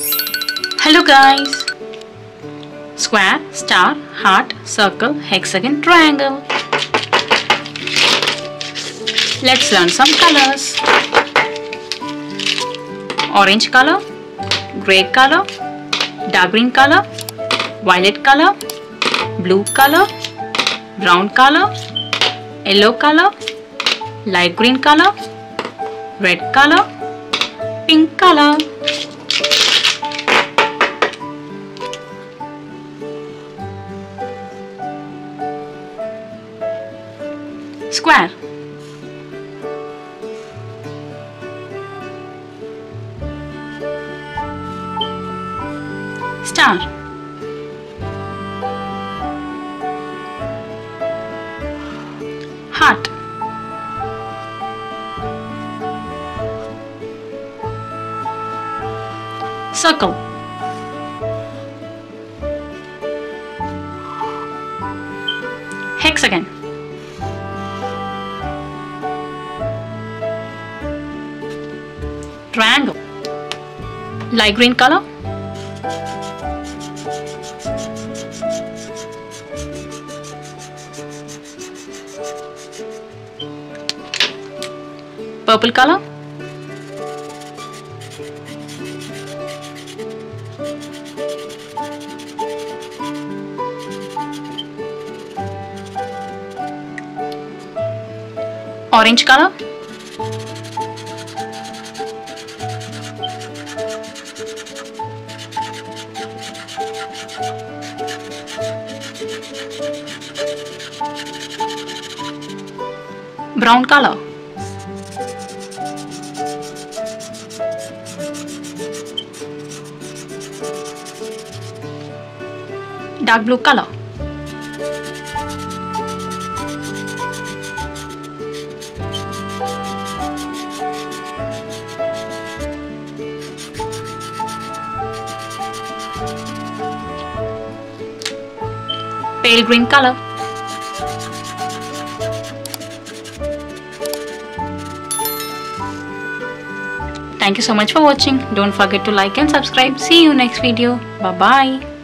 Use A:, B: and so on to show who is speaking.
A: Hello guys! Square, star, heart, circle, hexagon, triangle. Let's learn some colors. Orange color, grey color, dark green color, violet color, blue color, brown color, yellow color, light green color, red color, pink color. Square. Star. Heart. Circle. Hexagon. Triangle. Light green color. Purple color. Orange color. Brown color. Dark blue color. Pale green color. Thank you so much for watching. Don't forget to like and subscribe. See you next video. Bye bye.